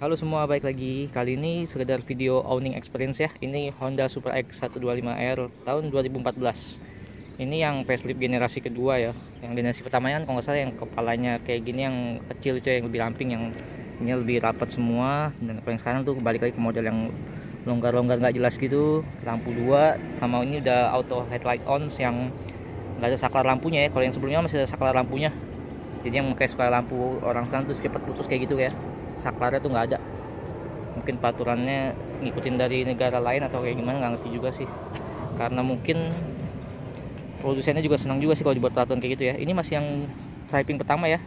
Halo semua, baik lagi. Kali ini sekedar video owning experience ya. Ini Honda Supra X125R tahun 2014. Ini yang facelift generasi kedua ya. Yang generasi pertamanya kan kalau nggak salah yang kepalanya kayak gini yang kecil itu yang lebih ramping yang ini lebih rapat semua dan kalau yang sekarang tuh balik lagi ke model yang longgar-longgar nggak jelas gitu lampu dua sama ini udah auto headlight on yang nggak ada saklar lampunya ya kalau yang sebelumnya masih ada saklar lampunya jadi yang pakai saklar lampu orang sekarang tuh cepat putus kayak gitu ya saklarnya tuh nggak ada. Mungkin peraturannya ngikutin dari negara lain atau kayak gimana nggak ngerti juga sih. Karena mungkin produsennya juga senang juga sih kalau dibuat peraturan kayak gitu ya. Ini masih yang typing pertama ya.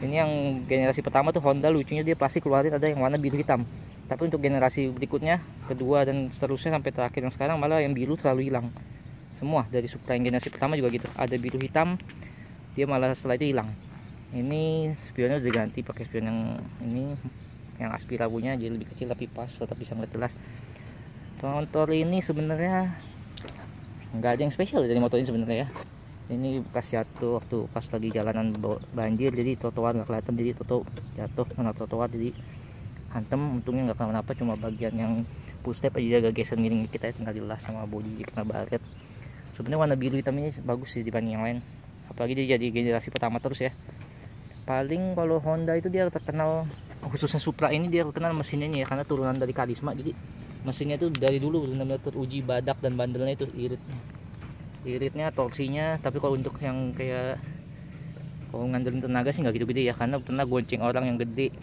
Ini yang generasi pertama tuh Honda lucunya dia pasti keluarin ada yang warna biru hitam. Tapi untuk generasi berikutnya kedua dan seterusnya sampai terakhir yang sekarang malah yang biru terlalu hilang. Semua dari yang generasi pertama juga gitu. Ada biru hitam dia malah setelah itu hilang ini spionnya udah diganti pakai spion yang ini yang aspira punya jadi lebih kecil tapi pas tetap bisa ngeliat jelas. Motor ini sebenarnya nggak ada yang spesial dari motor ini sebenarnya ya. Ini bekas jatuh waktu pas lagi jalanan banjir jadi trotoar nggak kelihatan jadi toto jatuh kena trotoar jadi hantem untungnya nggak kenapa-napa cuma bagian yang push step aja agak geser miring kita ya tinggal jelas sama body kena baret. Sebenarnya warna biru hitam ini bagus sih dibanding yang lain. Apalagi dia jadi generasi pertama terus ya paling kalau Honda itu dia terkenal khususnya Supra ini dia terkenal mesinnya ya karena turunan dari Karisma. Jadi mesinnya itu dari dulu benar-benar teruji badak dan bandelnya itu irit. Iritnya torsinya tapi kalau untuk yang kayak kalau ngandelin tenaga sih nggak gitu gede ya karena pernah gonceng orang yang gede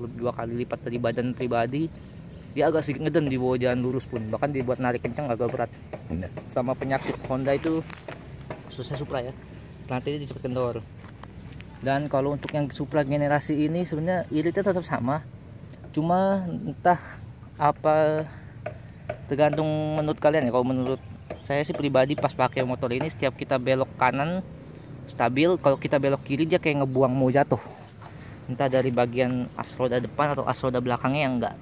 dua kali lipat dari badan pribadi. Dia agak sedikit ngeden di bawah jalan lurus pun bahkan dibuat narik kencang agak berat. Sama penyakit Honda itu khususnya Supra ya. Nanti dia cepat kendor dan kalau untuk yang Supra generasi ini sebenarnya iritnya tetap sama. Cuma entah apa tergantung menurut kalian ya. Kalau menurut saya sih pribadi pas pakai motor ini setiap kita belok kanan stabil. Kalau kita belok kiri dia kayak ngebuang mau jatuh. Entah dari bagian as roda depan atau as roda belakangnya yang enggak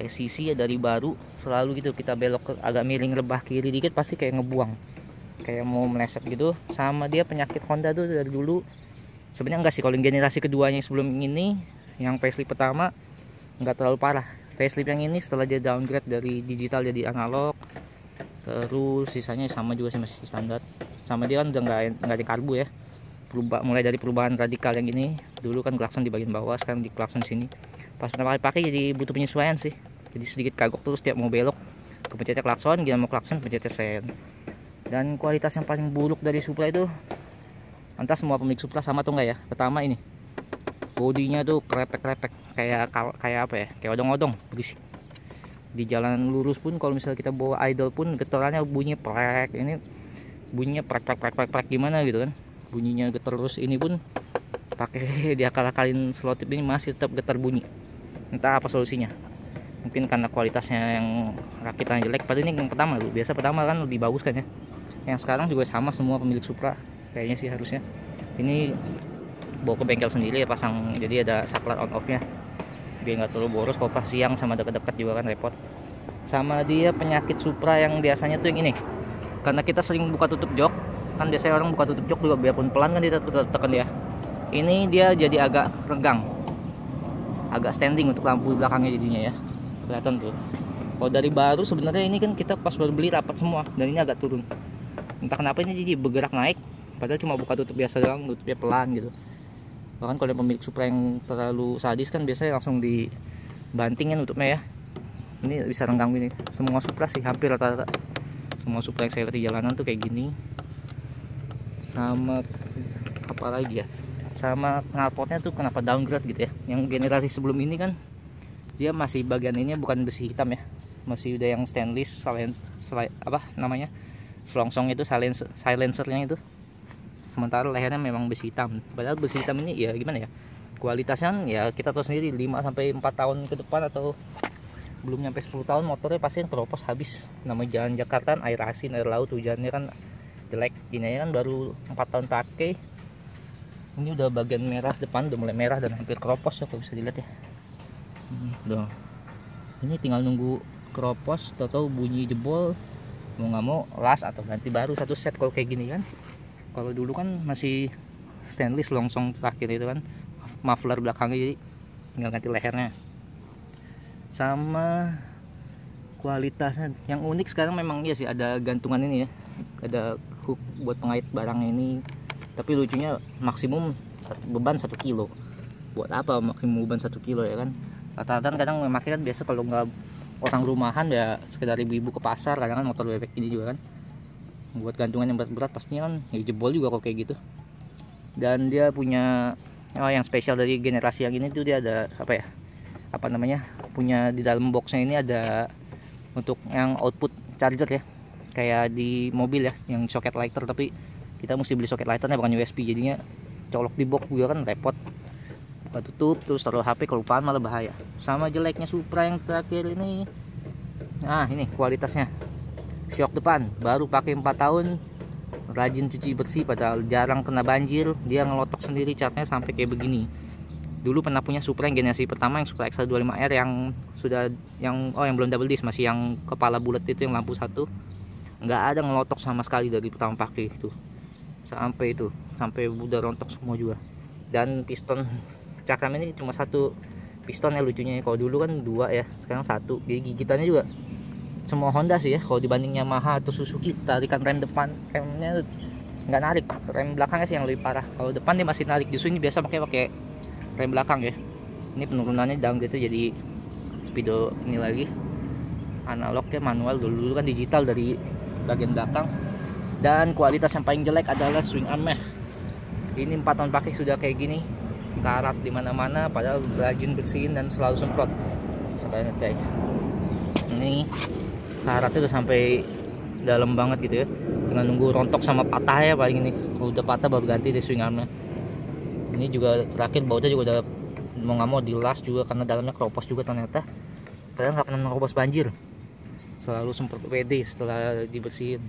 kayak sisi ya dari baru selalu gitu kita belok agak miring rebah kiri dikit pasti kayak ngebuang. Kayak mau meleset gitu. Sama dia penyakit Honda tuh dari dulu sebenarnya enggak sih kalau generasi keduanya yang sebelum ini yang facelift pertama enggak terlalu parah. Facelift yang ini setelah dia downgrade dari digital jadi analog terus sisanya sama juga sih masih standar. Sama dia kan udah nggak nggak ada karbu ya. Perubah, mulai dari perubahan radikal yang ini dulu kan klakson di bagian bawah sekarang di klakson sini. Pas pertama kali pakai jadi butuh penyesuaian sih. Jadi sedikit kagok terus tiap mau belok kepencetnya klakson gila mau klakson pencetnya sen. Dan kualitas yang paling buruk dari Supra itu entah semua pemilik Supra sama tuh enggak ya. Pertama ini. Bodinya tuh krepek-krepek kayak kayak apa ya? Kayak odong-odong berisik. Di jalan lurus pun kalau misalnya kita bawa idol pun getarannya bunyi prek ini bunyinya prek prek prek prek, prek gimana gitu kan. Bunyinya getar terus. Ini pun pakai dia akal-akalin slot ini masih tetap getar bunyi. Entah apa solusinya. Mungkin karena kualitasnya yang rakitan jelek. Padahal ini yang pertama biasa pertama kan lebih bagus kan ya. Yang sekarang juga sama semua pemilik Supra kayaknya sih harusnya. Ini bawa ke bengkel sendiri ya pasang jadi ada saklar on off nya biar nggak terlalu boros kalau pas siang sama dekat-dekat juga kan repot. Sama dia penyakit Supra yang biasanya tuh yang ini. Karena kita sering buka tutup jok kan biasanya orang buka tutup jok juga biarpun pelan kan dia tekan ya ini dia jadi agak regang agak standing untuk lampu belakangnya jadinya ya. Kelihatan tuh. Kalau dari baru sebenarnya ini kan kita pas baru beli rapat semua dan ini agak turun. Entah kenapa ini jadi bergerak naik padahal cuma buka tutup biasa doang tutupnya pelan gitu. Bahkan kalau pemilik Supra yang terlalu sadis kan biasanya langsung dibantingin tutupnya ya. Ini bisa renggang gini semua Supra sih hampir rata-rata. Semua Supra yang saya lihat di jalanan tuh kayak gini. Sama apa lagi ya? Sama knalpotnya tuh kenapa downgrade gitu ya? Yang generasi sebelum ini kan dia masih bagian ini bukan besi hitam ya. Masih udah yang stainless selain selain apa namanya? Selongsong itu silencer silencernya itu sementara lehernya memang besi hitam. Padahal besi hitam ini ya gimana ya kualitasnya ya kita tahu sendiri 5 sampai 4 tahun ke depan atau belum nyampe 10 tahun motornya pasti yang keropos habis. Nama jalan Jakarta air asin air laut hujannya kan jelek. Ini kan baru 4 tahun pakai. Ini udah bagian merah depan udah mulai merah dan hampir keropos ya kalau bisa dilihat ya. Ini ini tinggal nunggu keropos atau bunyi jebol. Mau nggak mau las atau ganti baru satu set kalau kayak gini kan kalau dulu kan masih stainless longsong terakhir itu kan muffler belakangnya jadi tinggal ganti lehernya. Sama kualitasnya yang unik sekarang memang iya sih ada gantungan ini ya. Ada hook buat pengait barang ini. Tapi lucunya maksimum beban satu kilo. Buat apa maksimum beban satu kilo ya kan? Rata-rata kadang memakai kan biasa kalau nggak orang rumahan ya sekedar ibu-ibu ke pasar kadang kan motor bebek ini juga kan buat gantungan yang berat-berat pastinya kan ya jebol juga kok kayak gitu. Dan dia punya oh yang spesial dari generasi yang ini tuh dia ada apa ya apa namanya punya di dalam boxnya ini ada untuk yang output charger ya. Kayak di mobil ya yang socket lighter tapi kita mesti beli socket lighternya bukan USB jadinya colok di box juga kan repot. Buka tutup terus taruh HP kelupaan malah bahaya. Sama jeleknya Supra yang terakhir ini. Nah ini kualitasnya shock depan. Baru pakai 4 tahun rajin cuci bersih padahal jarang kena banjir. Dia ngelotok sendiri catnya sampai kayak begini. Dulu pernah punya Supra yang generasi pertama yang Supra X125R yang sudah yang oh yang belum double disc masih yang kepala bulat itu yang lampu satu. Nggak ada ngelotok sama sekali dari pertama pakai itu. Sampai itu sampai udah rontok semua juga. Dan piston cakram ini cuma satu. Piston ya lucunya kalau dulu kan dua ya sekarang satu. Jadi gigitannya juga semua Honda sih ya. Kalau dibanding Yamaha atau Suzuki tarikan rem depan. Remnya nggak narik. Rem belakangnya sih yang lebih parah. Kalau depan dia masih narik. Justru ini biasa pakai pakai rem belakang ya. Ini penurunannya down gitu jadi speedo ini lagi. Analognya manual. Dulu, dulu kan digital dari bagian belakang. Dan kualitas yang paling jelek adalah swing armnya ini 4 tahun pakai sudah kayak gini. Karat di mana-mana padahal rajin bersihin dan selalu semprot. Sekalian guys. Ini karatnya udah sampai dalam banget gitu ya. Dengan nunggu rontok sama patah ya paling ini. Kalau udah patah baru ganti di swing armnya ini juga terakhir bautnya juga udah mau nggak mau dilas juga karena dalamnya keropos juga ternyata. Padahal nggak pernah keropos banjir. Selalu semprot WD setelah dibersihin.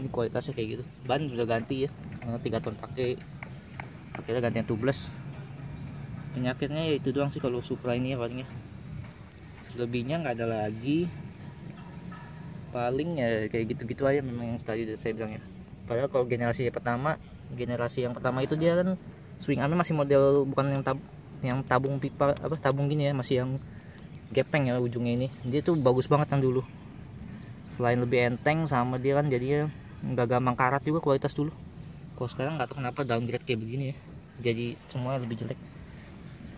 Ini kualitasnya kayak gitu. Ban sudah ganti ya. Karena tiga tahun pakai. Akhirnya ganti yang tubeless. Penyakitnya ya itu doang sih kalau Supra ini ya palingnya selebihnya nggak ada lagi paling ya kayak gitu-gitu aja memang yang tadi saya bilang ya. Padahal kalau generasi pertama generasi yang pertama itu dia kan swing armnya masih model bukan yang tab yang tabung pipa apa tabung gini ya masih yang gepeng ya ujungnya ini. Dia tuh bagus banget yang dulu. Selain lebih enteng sama dia kan jadinya nggak gampang karat juga kualitas dulu. Kalau sekarang nggak tahu kenapa downgrade kayak begini ya. Jadi semua lebih jelek.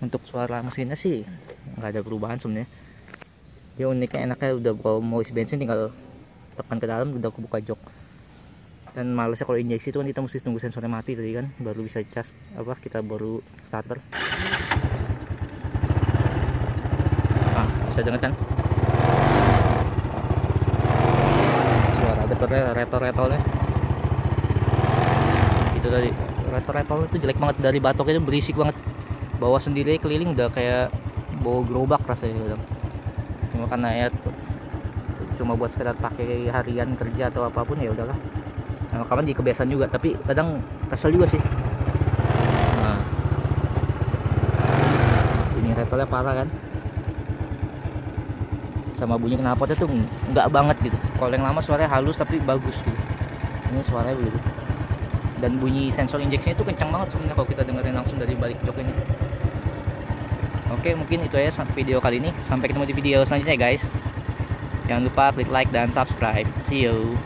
Untuk suara mesinnya sih nggak ada perubahan sebenarnya. Dia uniknya enaknya udah kalau mau isi bensin tinggal tekan ke dalam udah kebuka jok. Dan malesnya kalau injeksi itu kan kita mesti tunggu sensornya mati tadi kan baru bisa cas apa kita baru starter. Ah bisa dengar kan? Suara ada retol-retolnya. Itu tadi retol-retol itu jelek banget. Dari batok itu berisik banget. Bawa sendiri keliling udah kayak bawa gerobak rasanya cuma karena ya cuma buat sekedar pakai harian kerja atau apa pun ya udahlah. Nah, kapan jadi kebiasaan juga tapi kadang kesel juga sih. Nah. Ini retolnya parah kan? Sama bunyi knalpotnya tuh nggak banget gitu. Kalau yang lama suaranya halus tapi bagus gitu. Ini suaranya begitu. Dan bunyi sensor injeksinya itu kencang banget sebenarnya kalau kita dengerin langsung dari balik jok ini. Oke mungkin itu aja video kali ini. Sampai ketemu di video selanjutnya guys jangan lupa klik like dan subscribe. See you